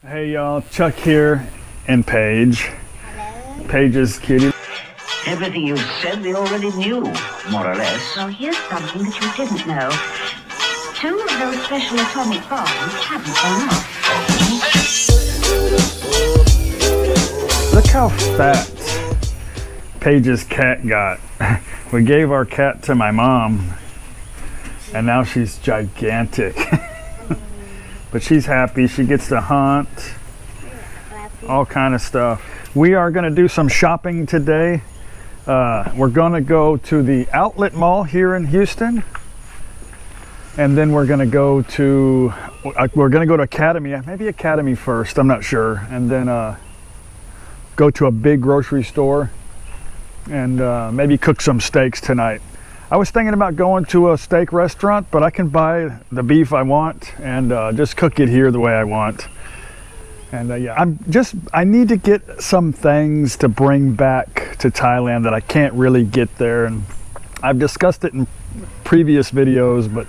Hey y'all, Chuck here and Paige. Hello? Paige's kitty. Everything you said they already knew, more or less. Well, here's something that you didn't know. Two of those special atomic bombs haven't gone off. Look how fat Paige's cat got. We gave our cat to my mom and now she's gigantic. but she's happy. She gets to hunt, all kind of stuff. We are going to do some shopping today. Uh, we're going to go to the outlet mall here in Houston. And then we're going to go to, uh, we're going to go to Academy, maybe Academy first, I'm not sure. And then uh, go to a big grocery store and uh, maybe cook some steaks tonight. I was thinking about going to a steak restaurant, but I can buy the beef I want and uh, just cook it here the way I want. And uh, yeah, I'm just, I need to get some things to bring back to Thailand that I can't really get there. And I've discussed it in previous videos, but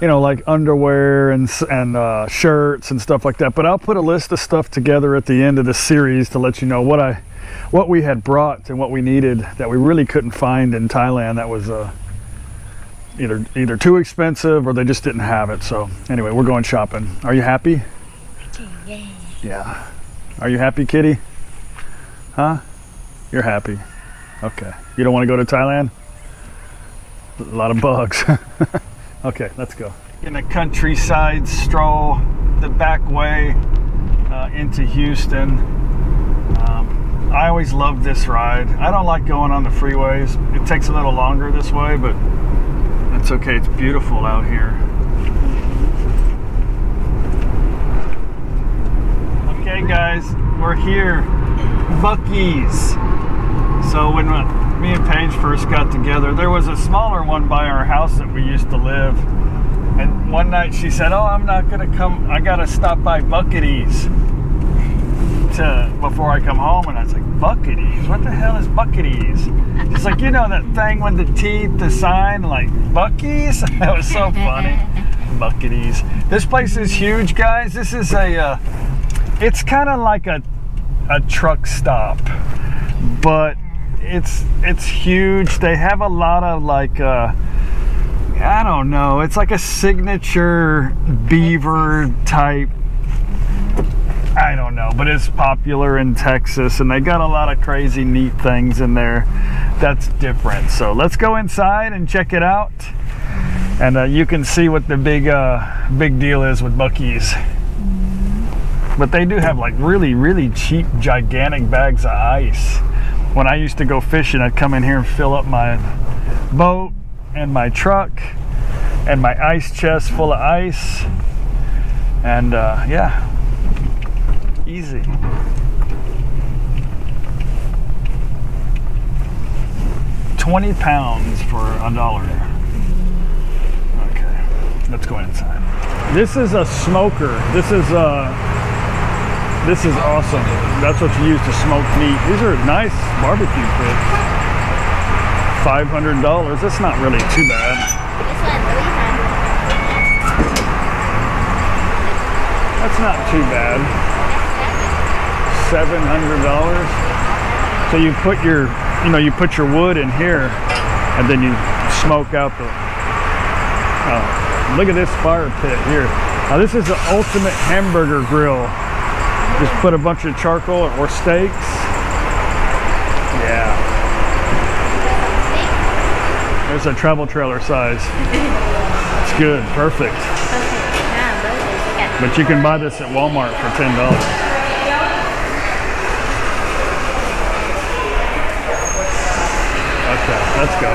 you know, like underwear and, and uh, shirts and stuff like that. But I'll put a list of stuff together at the end of the series to let you know what I, what we had brought and what we needed that we really couldn't find in Thailand. That was uh, either either too expensive or they just didn't have it. So anyway, we're going shopping. Are you happy? Yeah. Are you happy, Kitty? Huh? You're happy. Okay. You don't want to go to Thailand? A lot of bugs. okay, let's go. In a countryside stroll the back way uh, into Houston. I always love this ride. I don't like going on the freeways. It takes a little longer this way, but that's okay. It's beautiful out here. Okay, guys, we're here. Buc-ee's. So when uh, me and Paige first got together, there was a smaller one by our house that we used to live. And one night she said, "Oh, I'm not gonna come. I gotta stop by Buckety's to before I come home." And I was like, "Buckety's? What the hell is Buckety's?" It's like, "You know that thing with the teeth, the sign, like Buc-ee's." that was so funny. Buckety's. This place is huge, guys. This is a. Uh, it's kind of like a a truck stop, but it's it's huge. They have a lot of like. Uh, I don't know. It's like a signature beaver type. But it's popular in Texas and they got a lot of crazy neat things in there that's different. So let's go inside and check it out. And uh, you can see what the big uh, big deal is with Buc-ee's. But they do have like really, really cheap, gigantic bags of ice. When I used to go fishing, I'd come in here and fill up my boat and my truck and my ice chest full of ice. And uh, yeah, easy. Twenty pounds for a dollar. Okay, let's go inside. This is a smoker. This is uh, this is awesome. That's what you use to smoke meat. These are nice barbecue pits. Five hundred dollars. That's not really too bad. This one, three hundred. That's not too bad. Seven hundred dollars. So you put your, you know, you put your wood in here, and then you smoke out the. Oh, look at this fire pit here. Now this is the ultimate hamburger grill. Just put a bunch of charcoal or steaks. Yeah. There's a travel trailer size. It's good, perfect. Now, burgers, we got But you can buy this at Walmart for ten dollars. Okay, let's go.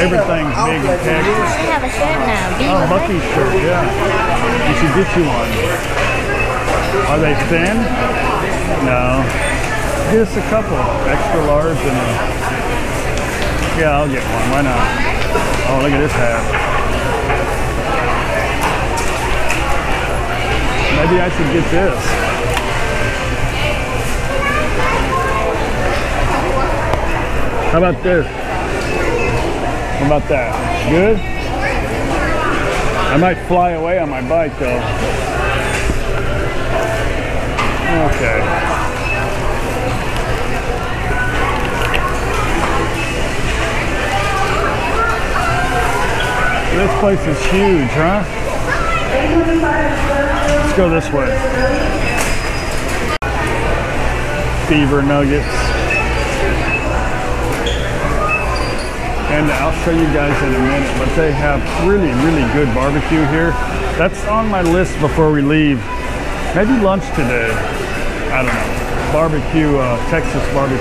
Everything's big and Texas. I have a shirt now. Oh, Beaver Buc-ee's shirt, yeah. You should get you one. Are they thin? No. Just a couple, extra large and a... Yeah, I'll get one. Why not? Oh, look at this hat. Maybe I should get this. How about this? How about that? Good? I might fly away on my bike though. Okay. This place is huge, huh? Let's go this way. Beaver nuggets. And I'll show you guys in a minute, but they have really, really good barbecue here. That's on my list before we leave. Maybe lunch today. I don't know. Barbecue, uh, Texas barbecue.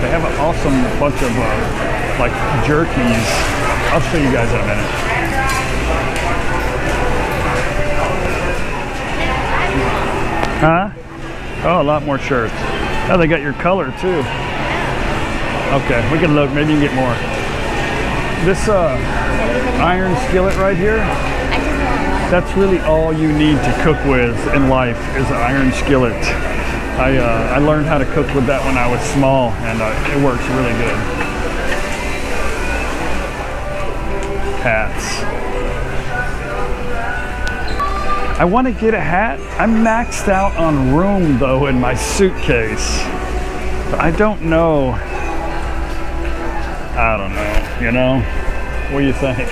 They have an awesome bunch of uh, like jerkies. I'll show you guys in a minute. Huh? Oh, a lot more shirts. Oh, they got your color too. Okay, we can look. Maybe you can get more. This uh, iron skillet right here, that's really all you need to cook with in life is an iron skillet. I, uh, I learned how to cook with that when I was small and uh, it works really good. Hats. I want to get a hat. I'm maxed out on room though in my suitcase. I don't know. I don't know, you know? What do you think?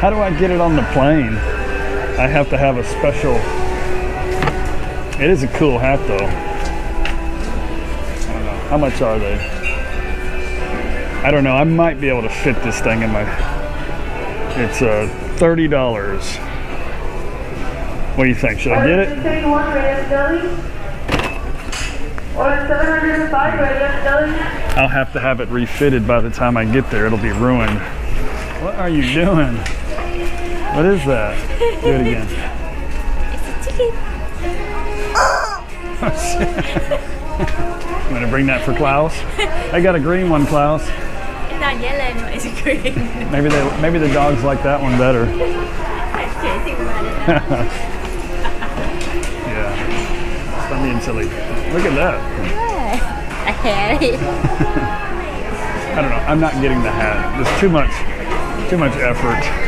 How do I get it on the plane? I have to have a special. It is a cool hat though. I don't know. How much are they? I don't know. I might be able to fit this thing in my. It's uh, thirty dollars. What do you think? Should I get it? 681 ready at the deli. Order 705 ready at the deli. I'll have to have it refitted by the time I get there. It'll be ruined. What are you doing? What is that? Do it again. It's a chicken. I'm gonna bring that for Klaus. I got a green one, Klaus. It's not yellow, it's green. Maybe they, maybe the dogs like that one better. I can't think about it. Yeah. Stop being silly. Look at that. A hairy. I don't know. I'm not getting the hat. There's too much, too much effort.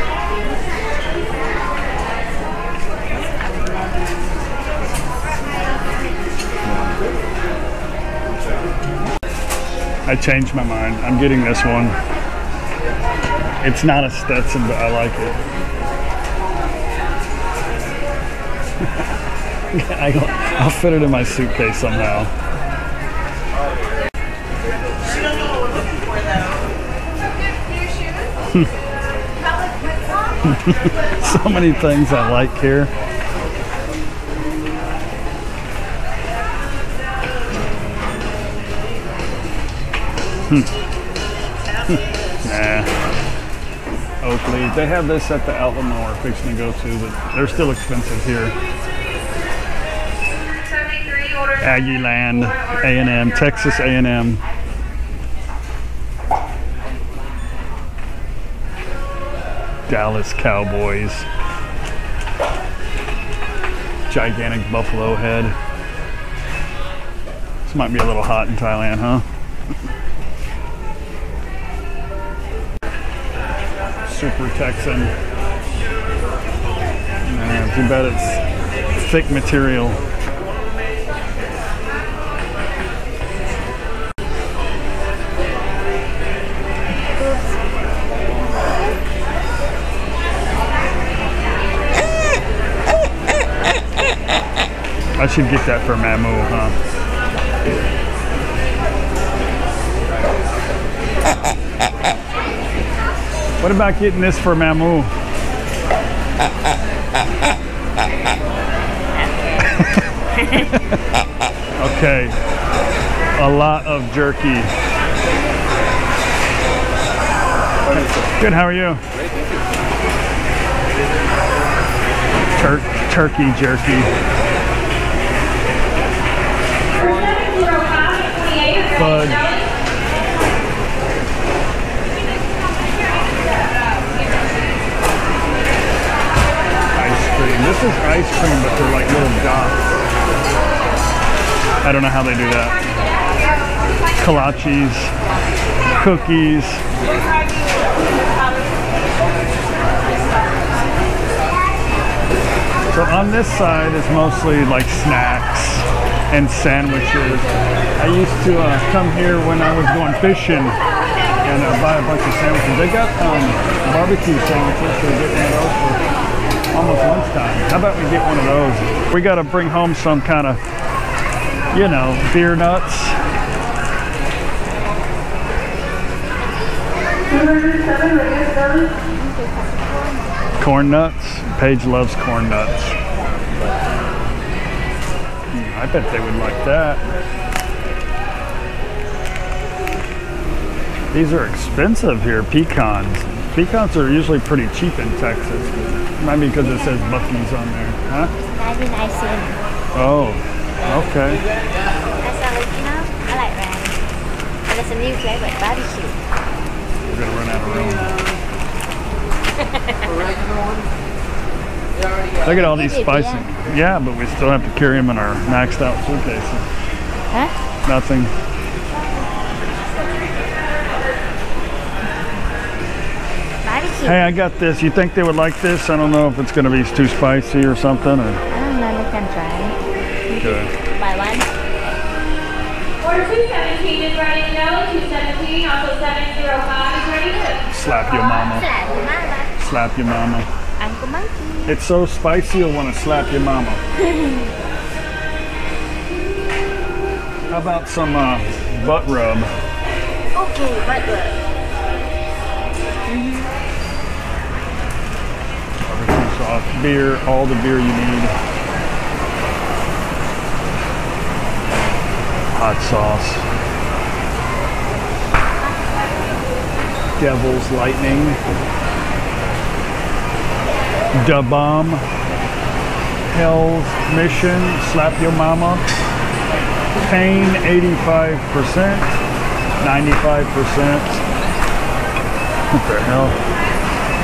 I changed my mind. I'm getting this one. It's not a Stetson, but I like it. I, I'll fit it in my suitcase somehow. so many things I like here. Hmm. nah. Oakley. They have this at the outlet mall we're fixing to go to, but they're still expensive here. 73. Aggie Land, A&M, Texas A&M. Dallas Cowboys. Gigantic buffalo head. This might be a little hot in Thailand, huh? Super Texan. Nah, too bad it's thick material. Should get that for Mamu, huh? What about getting this for Mamu? okay. A lot of jerky. Good, how are you? Tur- turkey jerky. Don't know how they do that. Kolaches, cookies. So on this side is mostly like snacks and sandwiches. I used to uh, come here when I was going fishing and uh, buy a bunch of sandwiches. They got um, barbecue sandwiches, so get one of those for almost lunchtime. How about we get one of those? We got to bring home some kind of, you know, beer nuts. 207 Reyes Deli. Corn nuts. Paige loves corn nuts. Hmm, I bet they would like that. These are expensive here, pecans. Pecans are usually pretty cheap in Texas. Maybe because it says Buc-ee's on there. Huh? 99 cents. Oh, okay. That's original. I like that. And there's a new flavor, barbecue. We're gonna run out of room. Look at all these spicing. Yeah, but we still have to carry them in our maxed out suitcases. Huh? Nothing. Hey, I got this. You think they would like this? I don't know if it's gonna be too spicy or something. Or I don't know, we can try. Good. Buy one. Order 217 is ready to go. 217, also 705 is ready to go. Slap your mama. Slap your mama. Slap your mama. Uncle Monkey. It's so spicy, you'll want to slap your mama. How about some uh, butt rub? Okay, butt rub. Barbecue sauce, beer, all the beer you need. Hot sauce. Devil's Lightning. Da Bomb. Hell's Mission. Slap Your Mama. Pain 85%. 95%. What the hell?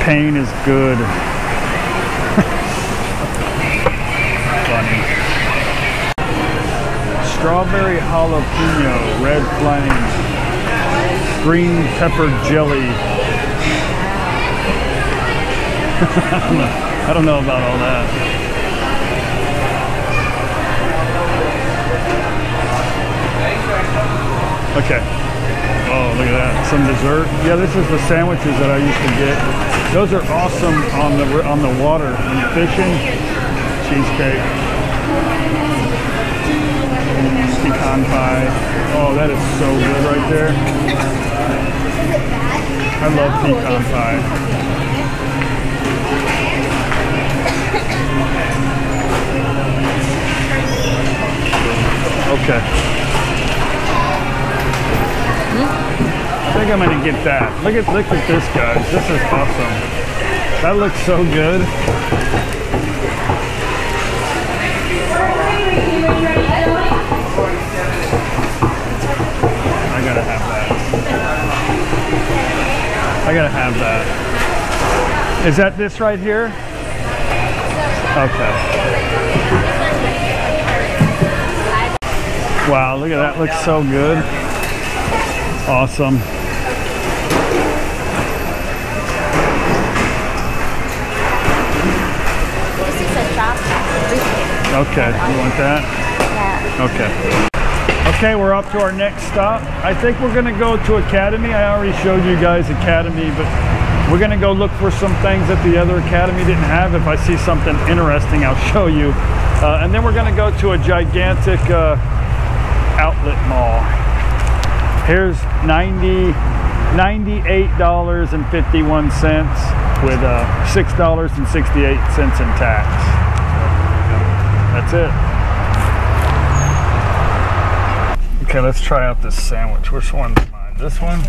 Pain is good. Funny. Strawberry jalapeno, red flame, green pepper jelly. I don't know about all that. Okay. Oh, look at that. Some dessert. Yeah, this is the sandwiches that I used to get. Those are awesome on the on the water when fishing. Cheesecake. Pecan pie. Oh, that is so good right there. I love pecan pie. Okay. I think I'm gonna get that. Look at look at this guys. This is awesome. That looks so good. I gotta have that. I gotta have that. Is that this right here? Okay. Wow, look at that. Looks so good. Awesome. This is a shop. Okay, you want that? Yeah. Okay. Okay, we're up to our next stop. I think we're gonna go to Academy. I already showed you guys Academy, but we're gonna go look for some things that the other Academy didn't have. If I see something interesting, I'll show you. Uh, and then we're gonna go to a gigantic uh, outlet mall. Here's 90, $98.51 with uh, $6.68 in tax. That's it. Okay, let's try out this sandwich. Which one's mine? This one?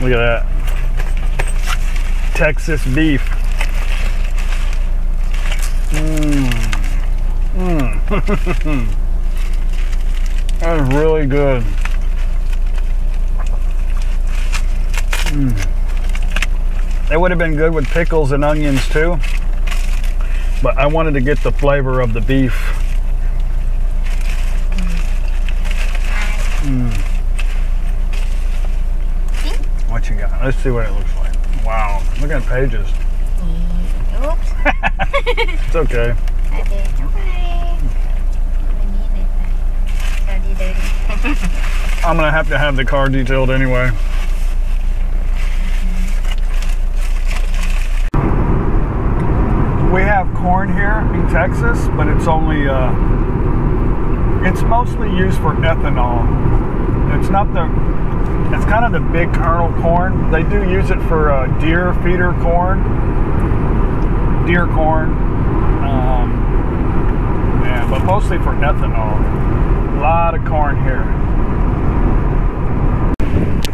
Look at that. Texas beef. Mmm. Mmm. that is really good. Mm. It would have been good with pickles and onions too. But I wanted to get the flavor of the beef. Mm. Mm. What you got? Let's see what it looks like. Wow, look at Paige's. Oops. It's okay. Okay, don't worry. Let me make that. Dirty, dirty. I'm gonna have to have the car detailed anyway. We have corn here in Texas, but it's only uh, it's mostly used for ethanol. It's not the it's kind of the big kernel corn. They do use it for uh, deer feeder corn, deer corn, um, yeah, but mostly for ethanol. A lot of corn here.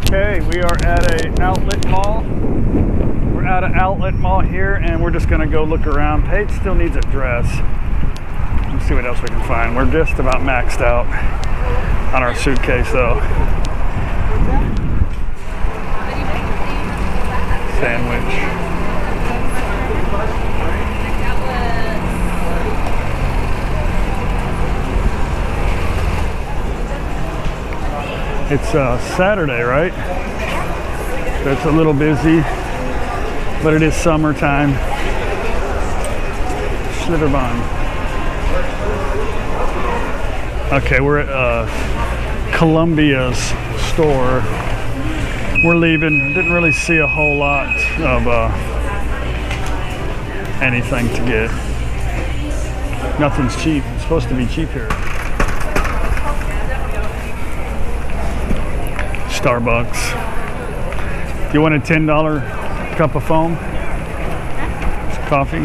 Okay, we are at a outlet mall. At an outlet mall here, and we're just gonna go look around. Paige still needs a dress. Let's see what else we can find. We're just about maxed out on our suitcase, though. Sandwich. It's uh, Saturday, right? It's a little busy, but it is summertime. Schlitterbahn. Okay, we're at uh, Columbia's store. We're leaving. Didn't really see a whole lot of uh, anything to get. Nothing's cheap. It's supposed to be cheap here. Starbucks. You want a ten dollar cup of foam? Coffee?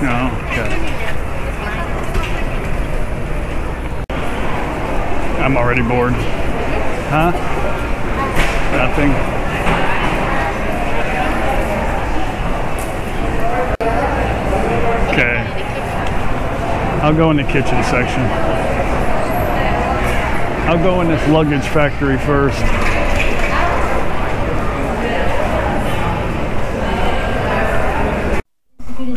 No. Okay. I'm already bored. Huh? Nothing. Okay. I'll go in the kitchen section. I'll go in this luggage factory first.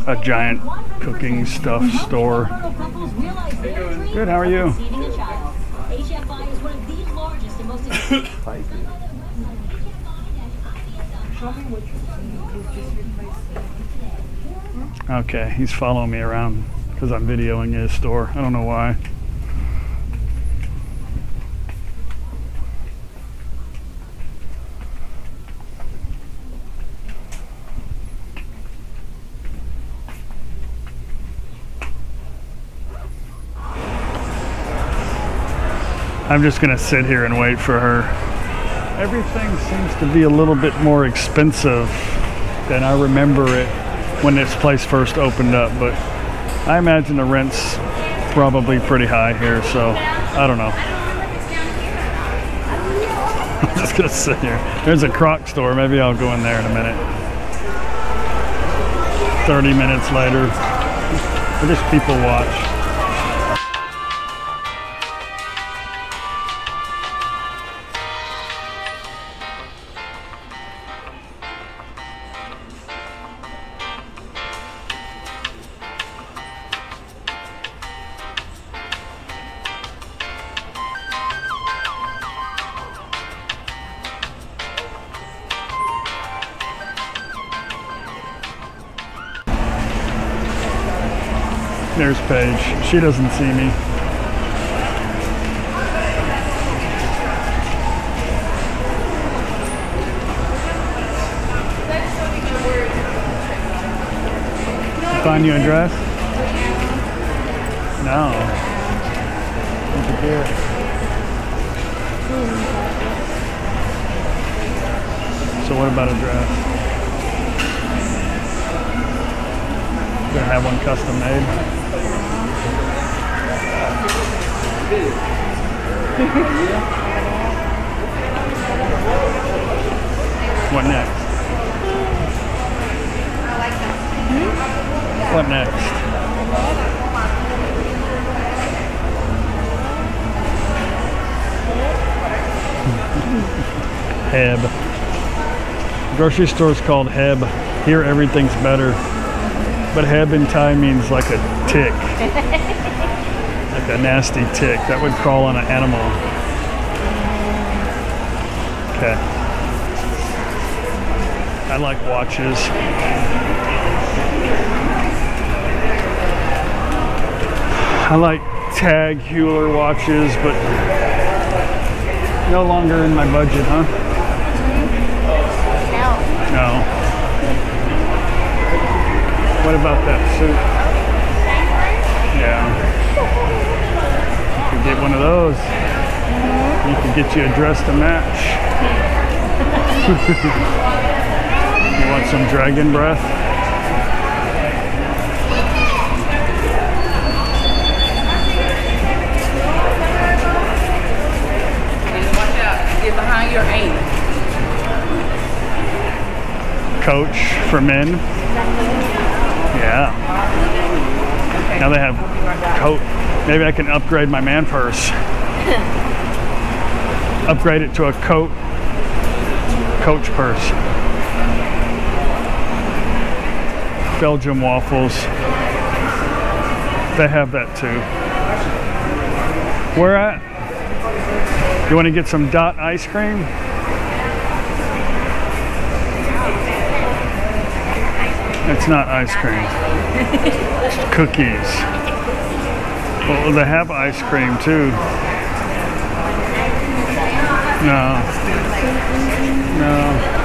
A giant cooking stuff store. Good, how are you? Okay, he's following me around because I'm videoing his store. I don't know why. I'm just gonna sit here and wait for her. Everything seems to be a little bit more expensive than I remember it when this place first opened up, but I imagine the rent's probably pretty high here, so I don't know. I'm just gonna sit here. There's a croc store, maybe I'll go in there in a minute. 30 minutes later. I just people watch. There's Paige. She doesn't see me. Find you a dress? No. Look at here. So what about a dress? Gonna have one custom made. What next? What next? H-E-B. Grocery store is called H-E-B. Here everything's better. But Thai means like a tick. Like a nasty tick that would crawl on an animal. Okay. I like watches. I like Tag Heuer watches, but no longer in my budget, huh? No. No. What about that suit? Yeah. You could get one of those. You could get you a dress to match. you want some dragon breath? Get behind your aim. Coach for men. Yeah. Now they have coat. Maybe I can upgrade my man purse. upgrade it to a coat coach purse. Belgium waffles. They have that too. Where at? You want to get some dot ice cream? It's not ice cream. It's cookies. Well, they have ice cream too. No. No.